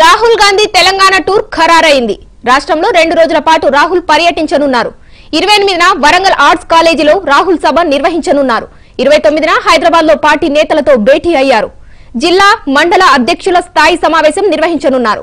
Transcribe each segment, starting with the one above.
Rahul Gandhi Telangana tour ఖరారైంది. రాష్ట్రంలో రెండు రోజుల పాటు రాహుల్ పర్యటించనున్నారు. ఇరవై ఎనిమిదిన వరంగల్ ఆర్ట్స్ కాలేజీలో రాహుల్ సభ నిర్వహించనున్నారు. ఇరవై తొమ్మిదిన హైదరాబాద్లో పార్టీ నేతలతో భేటీ అయ్యారు. జిల్లా మండల అధ్యక్షుల స్థాయి సమావేశం నిర్వహించనున్నారు.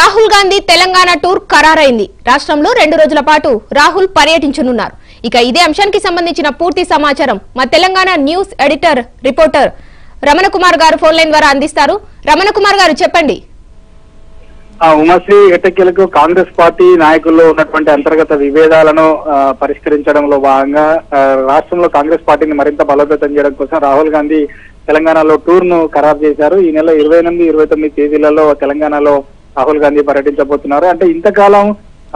రాహుల్ గాంధీ తెలంగాణ టూర్ ఖరారైంది. రాష్ట్రంలో రెండు రోజుల పాటు రాహుల్ పర్యటించనున్నారు. ఇక ఇదే అంశానికి సంబంధించిన పూర్తి సమాచారం మా Telangana news editor reporter Ramana Kumar గారు ఫోన్ లైన్ ద్వారా అందిస్తారు. రమణ కుమార్ గారు చెప్పండి. ఉమాశ్రీ ఎట్టకేలకు కాంగ్రెస్ పార్టీ నాయకుల్లో ఉన్నటువంటి అంతర్గత విభేదాలను పరిష్కరించడంలో భాగంగా రాష్ట్రంలో కాంగ్రెస్ పార్టీని మరింత బలోపేతం చేయడం కోసం రాహుల్ గాంధీ తెలంగాణలో టూర్ను ఖరారు చేశారు. ఈ నెల ఇరవై ఎనిమిది ఇరవై తొమ్మిది తేదీలలో తెలంగాణలో రాహుల్ గాంధీ పర్యటించబోతున్నారు. అంటే ఇంతకాలం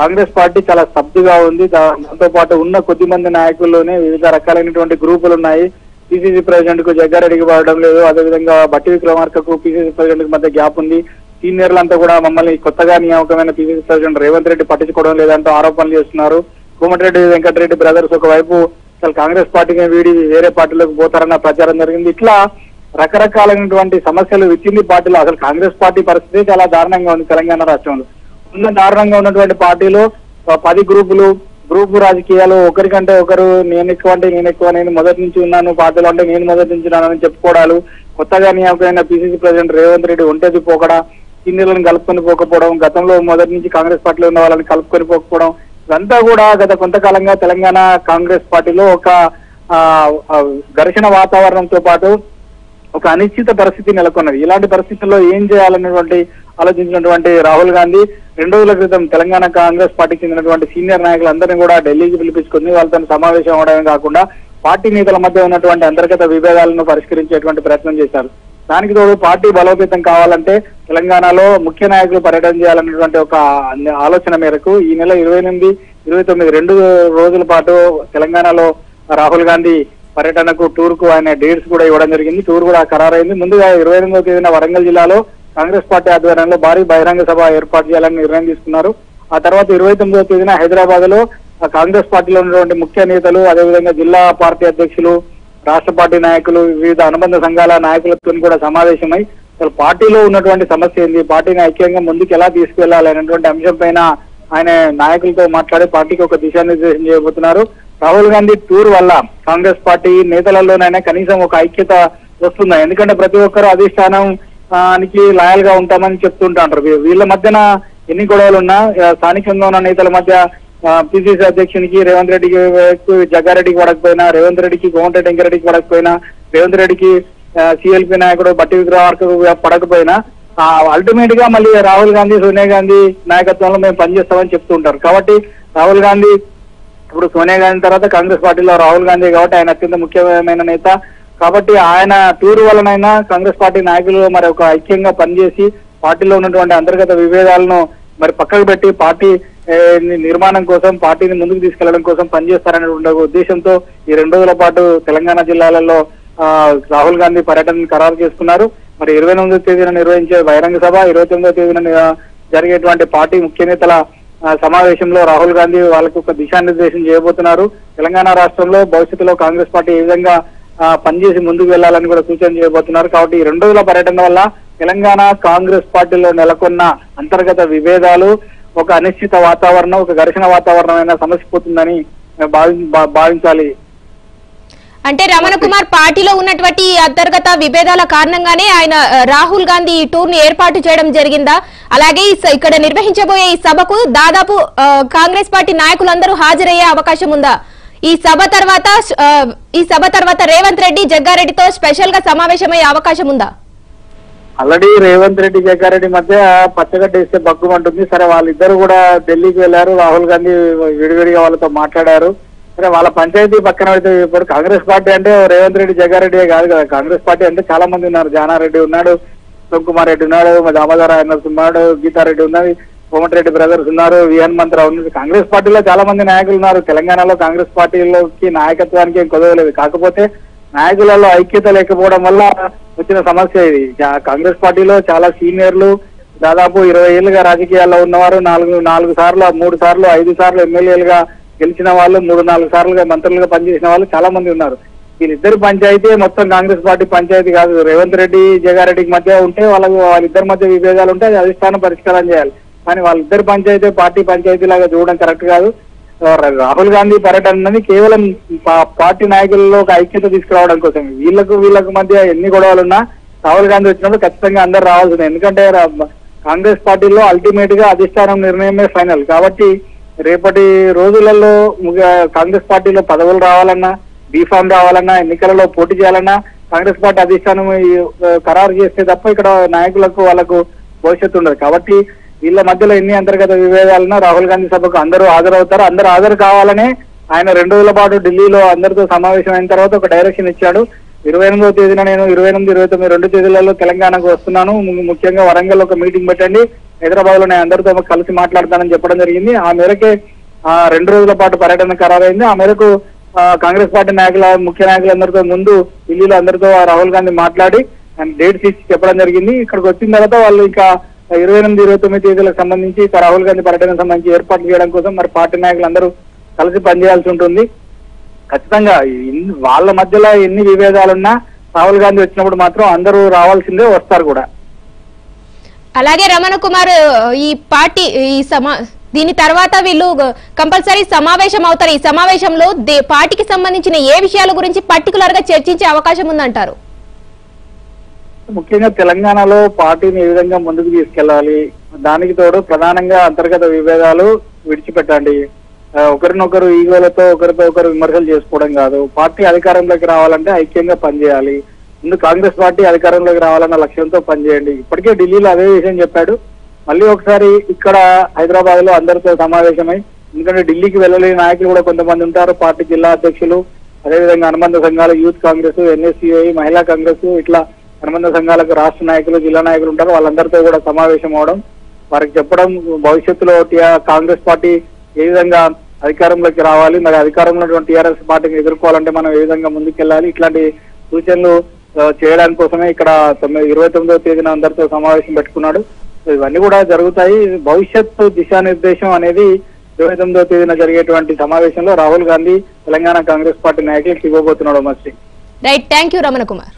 కాంగ్రెస్ పార్టీ చాలా స్తబ్దుగా ఉంది. దాంతో పాటు ఉన్న కొద్ది మంది నాయకుల్లోనే వివిధ రకాలైనటువంటి గ్రూపులు ఉన్నాయి. పిసిసి ప్రెసిడెంట్కు జగ్గారెడ్డికి పడడం లేదు. అదేవిధంగా బట్టి విక్రమార్కకు పిసిసి ప్రెసిడెంట్కు మధ్య గ్యాప్ ఉంది. సీనియర్లంతా కూడా మమ్మల్ని కొత్తగా నియామకమైన పిసిసి ప్రెసిడెంట్ రేవంత్ రెడ్డి పట్టించుకోవడం లేదంటూ ఆరోపణలు చేస్తున్నారు. కోమటిరెడ్డి వెంకటరెడ్డి బ్రదర్స్ ఒకవైపు అసలు కాంగ్రెస్ పార్టీని వీడి వేరే పార్టీలోకి పోతారన్న ప్రచారం జరిగింది. ఇట్లా రకరకాలైనటువంటి సమస్యలు విచ్చింది పార్టీలో. అసలు కాంగ్రెస్ పార్టీ పరిస్థితి చాలా దారుణంగా ఉంది తెలంగాణ రాష్ట్రంలో. ఉన్న దారుణంగా ఉన్నటువంటి పార్టీలో పది గ్రూపులు గ్రూపు రాజకీయాలు ఒకరికంటే ఒకరు నేను ఎక్కువ అంటే నేను ఎక్కువ నేను మొదటి నుంచి ఉన్నాను పార్టీలో అంటే నేను మొదటి నుంచి ఉన్నానని చెప్పుకోవడాలు కొత్తగా నియామకమైన పిసిసి ప్రెసిడెంట్ రేవంత్ రెడ్డి ఒంటేది పోకడా సీనియర్లను కలుపుకొని పోకపోవడం గతంలో మొదటి నుంచి కాంగ్రెస్ పార్టీలో ఉన్న వాళ్ళని కలుపుకొని పోకపోవడం ఇదంతా కూడా గత కొంతకాలంగా తెలంగాణ కాంగ్రెస్ పార్టీలో ఒక ఘర్షణ వాతావరణంతో పాటు ఒక అనిశ్చిత పరిస్థితి నెలకొన్నది. ఇలాంటి పరిస్థితుల్లో ఏం చేయాలనేటువంటి ఆలోచించినటువంటి రాహుల్ గాంధీ రెండు రోజుల క్రితం తెలంగాణ కాంగ్రెస్ పార్టీకి చెందినటువంటి సీనియర్ నాయకులందరినీ కూడా ఢిల్లీకి పిలిపించుకుని వాళ్ళతో సమావేశం అవడమే కాకుండా పార్టీ నేతల మధ్య ఉన్నటువంటి అంతర్గత విభేదాలను పరిష్కరించేటువంటి ప్రయత్నం చేశారు. దానికి తోడు పార్టీ బలోపేతం కావాలంటే తెలంగాణలో ముఖ్య నాయకులు పర్యటన చేయాలన్నటువంటి ఒక ఆలోచన మేరకు ఈ నెల ఇరవై ఎనిమిది ఇరవై తొమ్మిది రెండు రోజుల పాటు తెలంగాణలో రాహుల్ గాంధీ పర్యటనకు టూర్కు ఆయన డేట్స్ కూడా ఇవ్వడం జరిగింది. టూర్ కూడా ఖరారైంది. ముందుగా ఇరవై ఎనిమిదో తేదీన వరంగల్ జిల్లాలో కాంగ్రెస్ పార్టీ ఆధ్వర్యంలో భారీ బహిరంగ సభ ఏర్పాటు చేయాలని నిర్ణయం తీసుకున్నారు. ఆ తర్వాత ఇరవై తొమ్మిదో తేదీన హైదరాబాద్లో ఆ కాంగ్రెస్ పార్టీలో ఉన్నటువంటి ముఖ్య నేతలు అదేవిధంగా జిల్లా పార్టీ అధ్యక్షులు రాష్ట్ర పార్టీ నాయకులు వివిధ అనుబంధ సంఘాల నాయకులతో కూడా సమావేశమై అసలు పార్టీలో ఉన్నటువంటి సమస్య ఏంది? పార్టీని ఐక్యంగా ముందుకు ఎలా తీసుకెళ్ళాలి అనేటువంటి అంశం పైన ఆయన నాయకులతో మాట్లాడి పార్టీకి ఒక దిశానిర్దేశం చేయబోతున్నారు. రాహుల్ గాంధీ టూర్ వల్ల కాంగ్రెస్ పార్టీ నేతలలోనైనా కనీసం ఒక ఐక్యత వస్తుందా? ఎందుకంటే ప్రతి ఒక్కరు అధిష్టానం లాయల్గా ఉంటామని చెప్తుంటారు వీళ్ళ మధ్యన ఎన్ని గొడవలు ఉన్నా స్థానికంగా ఉన్న నేతల మధ్య పిసిసి అధ్యక్షునికి రేవంత్ రెడ్డికి జగ్గారెడ్డికి పడకపోయినా రేవంత్ రెడ్డికి కోమటిరెడ్డి వెంకరెడ్డికి పడకపోయినా రేవంత్ రెడ్డికి సిఎల్పి నాయకుడు బట్టి విక్రమార్కకు పడకపోయినా అల్టిమేట్గా మళ్ళీ రాహుల్ గాంధీ సోనియా గాంధీ నాయకత్వంలో మేము పనిచేస్తామని చెప్తుంటారు. కాబట్టి రాహుల్ గాంధీ ఇప్పుడు సోనియా గాంధీ తర్వాత కాంగ్రెస్ పార్టీలో రాహుల్ గాంధీ కాబట్టి ఆయన అత్యంత ముఖ్యమైన నేత. కాబట్టి ఆయన టూర్ వలనైనా కాంగ్రెస్ పార్టీ నాయకులు మరి ఒక ఐక్యంగా పనిచేసి పార్టీలో ఉన్నటువంటి అంతర్గత విభేదాలను మరి పక్కకు పెట్టి పార్టీ నిర్మాణం కోసం పార్టీని ముందుకు తీసుకెళ్ళడం కోసం పనిచేస్తారనే ఉద్దేశంతో ఈ రెండు రోజుల పాటు తెలంగాణ జిల్లాలలో ఆ, రాహుల్ గాంధీ పర్యటన ఖరారు చేసుకున్నారు. మరి ఇరవై ఎనిమిదో తేదీన నిర్వహించే బహిరంగ సభ ఇరవై తొమ్మిదో తేదీన జరిగేటువంటి పార్టీ ముఖ్య నేతల సమావేశంలో రాహుల్ గాంధీ వాళ్ళకు ఒక దిశానిర్దేశం చేయబోతున్నారు. తెలంగాణ రాష్ట్రంలో భవిష్యత్తులో కాంగ్రెస్ పార్టీ ఏ విధంగా పనిచేసి ముందుకు వెళ్ళాలని కూడా సూచన చేయబోతున్నారు. కాబట్టి ఈ రెండు రోజుల పర్యటన వల్ల తెలంగాణ కాంగ్రెస్ పార్టీలో నెలకొన్న అంతర్గత విభేదాలు ఒక అనిశ్చిత వాతావరణం ఒక ఘర్షణ అయినా సమస్య పోతుందని భా- భావించాలి. అంటే రమణ కుమార్ పార్టీలో ఉన్నటువంటి అంతర్గత విభేదాల కారణంగానే ఆయన రాహుల్ గాంధీ ఈ టూర్ ఏర్పాటు చేయడం జరిగిందా? అలాగే స- ఇక్కడ నిర్వహించబోయే ఈ సభకు దాదాపు కాంగ్రెస్ పార్టీ నాయకులందరూ హాజరయ్యే అవకాశం ఉందా? ఈ సభ తర్వాత ఈ సభ తర్వాత రేవంత్ రెడ్డి జగ్గారెడ్డితో స్పెషల్గా సమావేశమయ్యే అవకాశం ఉందా? ఆల్రెడీ రేవంత్ రెడ్డి జగ్గారెడ్డి మధ్య పచ్చగడ్డ వేస్తే బగ్గుమంటుంది సరే వాళ్ళిద్దరు కూడా ఢిల్లీకి వెళ్ళారు రాహుల్ గాంధీ విడివిడిగా వాళ్ళతో మాట్లాడారు. అంటే వాళ్ళ పంచాయతీ పక్కన పెడితే ఇప్పుడు కాంగ్రెస్ పార్టీ అంటే రేవంత్ రెడ్డి జగ్గారెడ్డి కాదు కదా. కాంగ్రెస్ పార్టీ అంటే చాలా మంది ఉన్నారు. జానారెడ్డి ఉన్నాడు ఉత్తమ్ కుమార్ రెడ్డి ఉన్నాడు దామోదర ఆయనస్ ఉన్నాడు గీతారెడ్డి ఉన్నది కోమటిరెడ్డి బ్రదర్స్ ఉన్నారు వి హనుమంతరావు ఉన్నారు కాంగ్రెస్ పార్టీలో చాలా మంది నాయకులు ఉన్నారు. తెలంగాణలో కాంగ్రెస్ పార్టీలోకి నాయకత్వానికి ఏం కుదవలేదు కాకపోతే నాయకులలో ఐక్యత లేకపోవడం వల్ల వచ్చిన సమస్య ఇది. కాంగ్రెస్ పార్టీలో చాలా సీనియర్లు దాదాపు ఇరవై ఏళ్ళుగా రాజకీయాల్లో ఉన్నవారు నాలుగు నాలుగు సార్లు మూడు సార్లు ఐదు సార్లు ఎమ్మెల్యేలుగా గెలిచిన వాళ్ళు మూడు నాలుగు సార్లుగా మంత్రులుగా పనిచేసిన వాళ్ళు చాలా మంది ఉన్నారు. వీళ్ళిద్దరు పంచాయతీ మొత్తం కాంగ్రెస్ పార్టీ పంచాయతీ కాదు. రేవంత్ రెడ్డి జగారెడ్డికి మధ్య ఉంటే వాళ్ళకు వాళ్ళిద్దరి మధ్య విభేదాలు ఉంటే అది అధిష్టానం పరిష్కారం చేయాలి. కానీ వాళ్ళిద్దరు పంచాయతీ పార్టీ పంచాయతీ లాగా చూడడం కరెక్ట్ కాదు. రాహుల్ గాంధీ పర్యటన అన్నది కేవలం పార్టీ నాయకుల్లో ఒక ఐక్యత తీసుకురావడం కోసం. వీళ్ళకు వీళ్ళకు మధ్య ఎన్ని గొడవలు ఉన్నా రాహుల్ గాంధీ వచ్చినప్పుడు ఖచ్చితంగా అందరు రావాల్సిందే. ఎందుకంటే కాంగ్రెస్ పార్టీలో అల్టిమేట్గా అధిష్టానం నిర్ణయమే ఫైనల్ కాబట్టి రేపటి రోజులలో ముగ- కాంగ్రెస్ పార్టీలో పదవులు రావాలన్నా బీఫామ్ రావాలన్నా ఎన్నికలలో పోటీ చేయాలన్నా కాంగ్రెస్ పార్టీ అధిష్టానం ఖరారు చేస్తే తప్ప ఇక్కడ నాయకులకు వాళ్ళకు భవిష్యత్తు ఉండదు. కాబట్టి వీళ్ళ మధ్యలో ఎన్ని అంతర్గత విభేదాలున్నా రాహుల్ గాంధీ సభకు అందరూ హాజరవుతారు. అందరూ హాజరు కావాలనే ఆయన రెండు రోజుల పాటు ఢిల్లీలో అందరితో సమావేశం అయిన తర్వాత ఒక డైరెక్షన్ ఇచ్చాడు. ఇరవై ఎనిమిదో తేదీన నేను ఇరవై ఎనిమిది ఇరవై తొమ్మిది రెండు తేదీలలో తెలంగాణకు వస్తున్నాను. ముఖ్యంగా వరంగల్ ఒక మీటింగ్ పెట్టండి. హైదరాబాద్లో నేను అందరితో కలిసి మాట్లాడతానని చెప్పడం జరిగింది. ఆ మేరకే ఆ రెండు రోజుల పాటు పర్యటన ఖరారైంది. ఆ మేరకు కాంగ్రెస్ పార్టీ నాయకుల ముఖ్య నాయకులందరితో ముందు ఢిల్లీలో అందరితో రాహుల్ గాంధీ మాట్లాడి డేట్ డేట్స్ ఇచ్చి చెప్పడం జరిగింది. ఇక్కడికి వచ్చిన తర్వాత వాళ్ళు ఇంకా ఇరవై ఎనిమిది ఇరవై తొమ్మిది తేదీలకు సంబంధించి ఇక రాహుల్ గాంధీ పర్యటనకు సంబంధించి ఏర్పాట్లు చేయడం కోసం మరి పార్టీ నాయకులందరూ కలిసి పనిచేయాల్సి ఉంటుంది. ఖచ్చితంగా వాళ్ళ మధ్యలో ఎన్ని విభేదాలున్నా రాహుల్ గాంధీ వచ్చినప్పుడు మాత్రం అందరూ రావాల్సిందే వస్తారు కూడా. అలాగే రమణ కుమార్ ఈ పార్టీ ఈ సమా దీని తర్వాత వీళ్ళు కంపల్సరీ సమావేశం అవుతారు. ఈ సమావేశంలో దే- పార్టీకి సంబంధించిన ఏ విషయాల గురించి పర్టికులర్గా చర్చించే అవకాశం ఉందంటారు? ముఖ్యంగా తెలంగాణలో పార్టీని ఏ విధంగా ముందుకు తీసుకెళ్ళాలి దానికి తోడు ప్రధానంగా అంతర్గత విభేదాలు విడిచిపెట్టండి. ఒకరినొకరు ఈగోలతో ఒకరితో ఒకరు విమర్శలు చేసుకోవడం కాదు. పార్టీ అధికారంలోకి రావాలంటే ఐక్యంగా పనిచేయాలి. ముందు కాంగ్రెస్ పార్టీ అధికారంలోకి రావాలన్న లక్ష్యంతో పనిచేయండి. ఇప్పటికే ఢిల్లీలో అదే విషయం చెప్పాడు. మళ్ళీ ఒకసారి ఇక్కడ హైదరాబాద్లో అందరితో సమావేశమై ఎందుకంటే ఢిల్లీకి వెళ్ళలేని నాయకులు కూడా కొంతమంది ఉంటారు. పార్టీ జిల్లా అధ్యక్షులు అదేవిధంగా అనుబంధ సంఘాలు యూత్ కాంగ్రెస్ ఎన్ఎస్సిఐ మహిళా కాంగ్రెస్ ఇట్లా అనుబంధ సంఘాలకు రాష్ట్ర నాయకులు జిల్లా నాయకులు ఉంటారు. వాళ్ళందరితో కూడా సమావేశం అవడం వారికి చెప్పడం భవిష్యత్తులో కాంగ్రెస్ పార్టీ ఏ విధంగా అధికారంలోకి రావాలి మరి అధికారంలో ఉన్నటువంటి టీఆర్ఎస్ పార్టీని ఎదుర్కోవాలంటే మనం ఏ విధంగా ముందుకెళ్ళాలి ఇట్లాంటి సూచనలు చేయడానికి కోసమే ఇక్కడ తొమ్మిది ఇరవై తొమ్మిదో తేదీన అందరితో సమావేశం పెట్టుకున్నాడు. ఇవన్నీ కూడా జరుగుతాయి. భవిష్యత్తు దిశానిర్దేశం అనేది ఇరవై తొమ్మిదో తేదీన జరిగేటువంటి సమావేశంలో రాహుల్ గాంధీ తెలంగాణ కాంగ్రెస్ పార్టీ నాయకులకు ఇవ్వబోతున్నాడు మస్టి right thank you Ramana Kumar.